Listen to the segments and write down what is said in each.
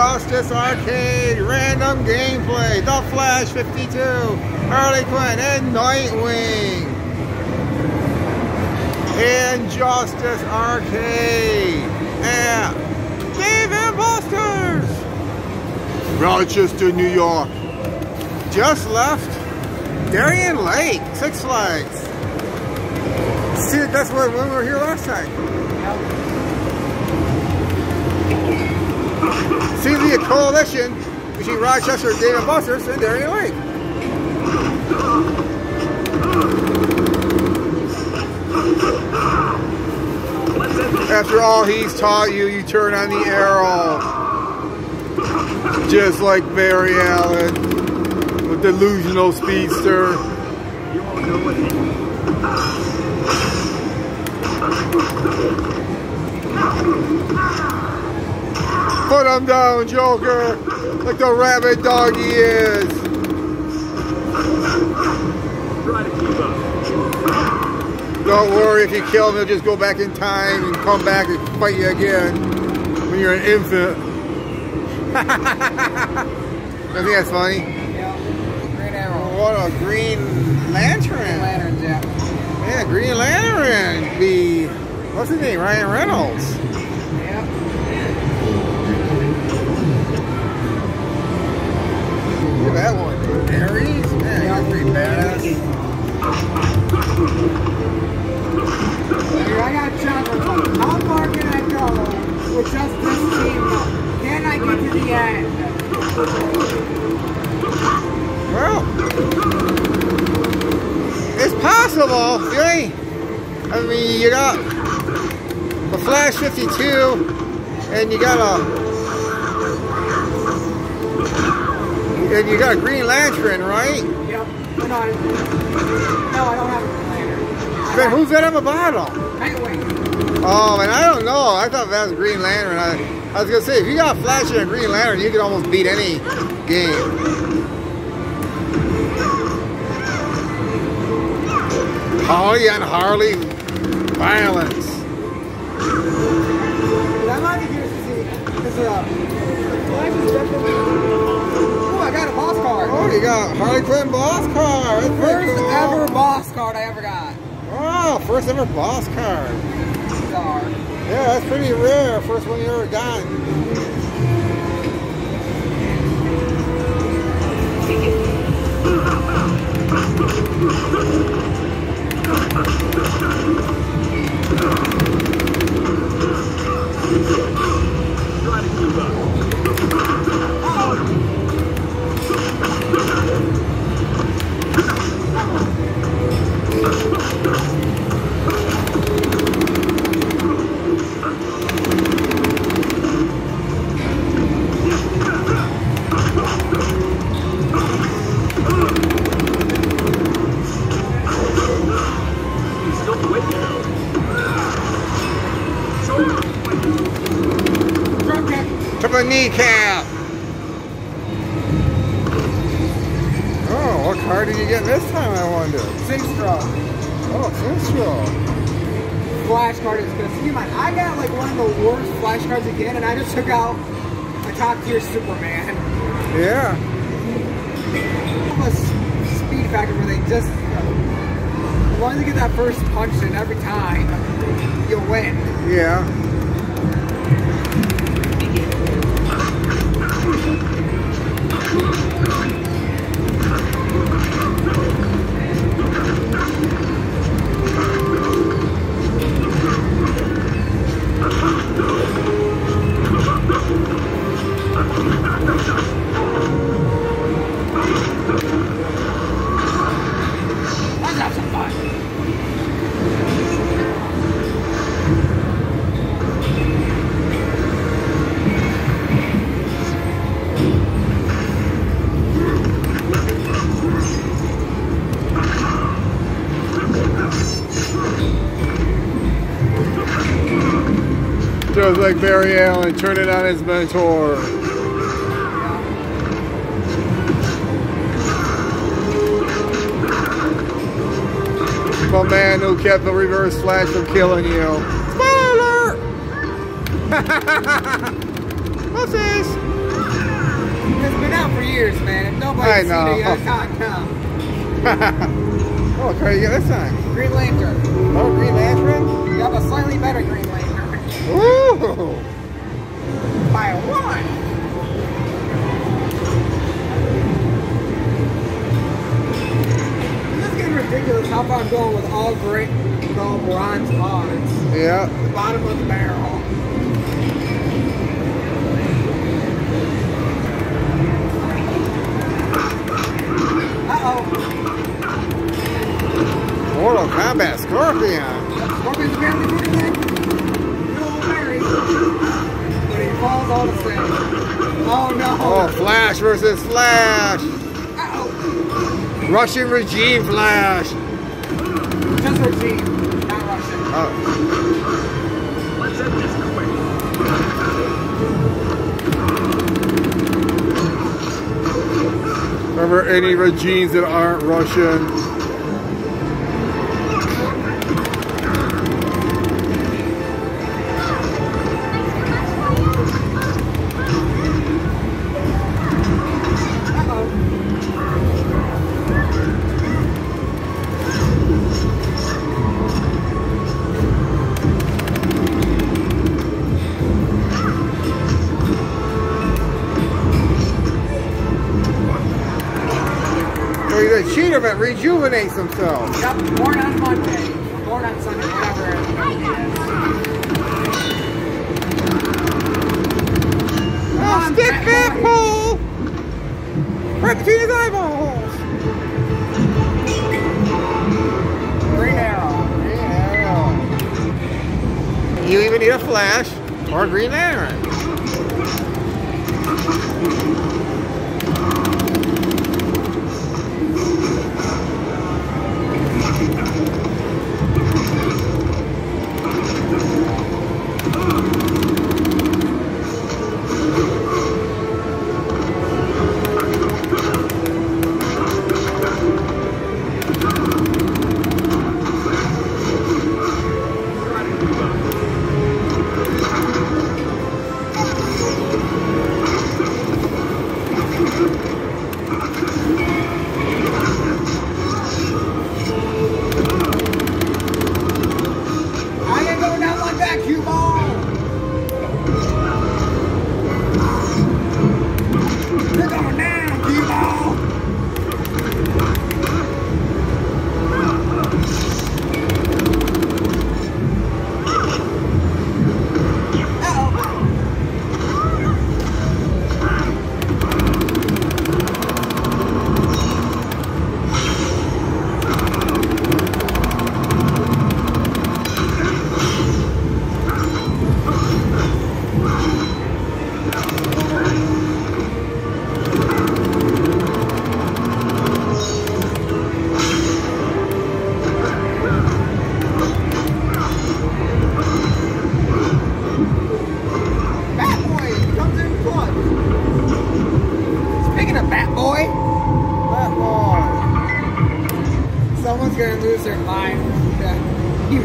Justice Arcade, random gameplay, The Flash 52, Harley Quinn, and Nightwing. Injustice Arcade, and Dave and Buster's. Rochester, New York. Just left Darien Lake, Six Flags. See, that's where we were here last time. See a coalition between Rochester, and Buster's, and Darien Lake. After all he's taught you, you turn on the arrow. Just like Barry Allen, the delusional speedster. Put him down, Joker, like the rabbit dog he is. Try to keep up. Don't worry, if you kill him, he'll just go back in time and come back and fight you again when you're an infant. I think that's funny. Yeah. Green Arrow. What a green lantern. Green Lanterns, yeah. Yeah, Green Lantern. The what's his name? Ryan Reynolds. At that one. Ares? Man, that's pretty badass. Here, I got chocolate. How far can I go with just this team? Can I get to the end? Well, it's possible. You ain't. I mean, you got the Flash 52, and you got a. And you got a Green Lantern, right? Yep. No, I, no, I don't have a Green Lantern. Then who's that on the bottom? Nightwing. Oh, man, I don't know. I thought that was Green Lantern. I, I was gonna say, if you got Flash and a Green Lantern, you can almost beat any game. Holly and Harley violence. I'm not curious to see. A. Flash uh, is definitely. Oh, you got Harley Quinn boss card. That's pretty First cool. ever boss card I ever got. Oh, first ever boss card. Star. Yeah, that's pretty rare. First one you ever got. Try Oh, what card did you get this time, I wonder? Sinestro. Oh, Sinestro. Flash card is gonna see mine. I got like one of the worst flash cards again, and I just took out a top tier Superman. Yeah. Plus speed factor where they just as long as you get that first punch in every time, you'll win. Yeah. Thank you. Like Barry Allen turning on his mentor. My man who kept the reverse flash from killing you. Spoiler! What's this? years, man. If nobody's seen it yet, it's not come. oh, to get this one. Green Lantern. Oh, Green Lantern. You have a slightly better Green Lantern. Ooh. By one. This is getting ridiculous how far I'm going with all great no bronze odds. Yeah. The bottom of the barrel. Uh-oh. Mortal Kombat Scorpion. Scorpion's barely falls all the same. Oh no. Oh, Flash versus Flash. Uh-oh. Russian regime Flash. Just regime, not Russian. Oh, Let's end this quick. remember any regimes that aren't Russian? Cheater but rejuvenates himself. Yep, born on Monday. Born on Sunday, whatever. Oh, stick fat pole! Right between his eyeballs! Green Arrow. Yeah. You even need a Flash or a Green Lantern. Like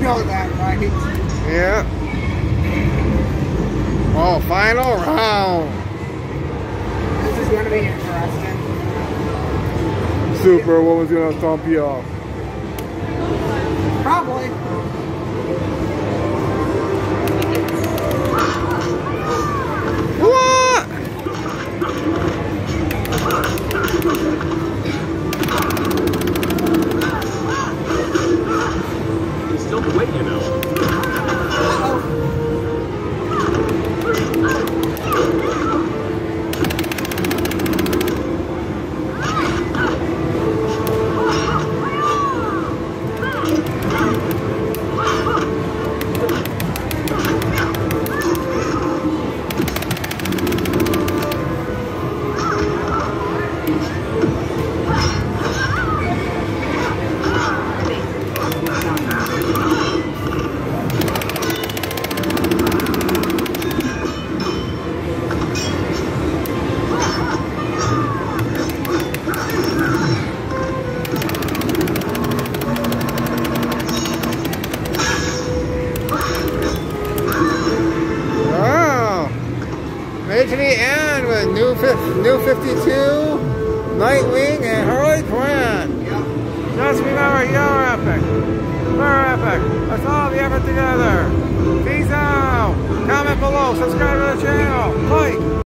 know that, right? Yeah. Oh, final round. This is gonna be interesting. super Superwoman's gonna thump you off. Probably. New 52, Nightwing, and Harley Quinn. Yep. Just remember, you're epic. We're epic. Let's all be epic together. Peace out. Comment below. Subscribe to the channel. Like.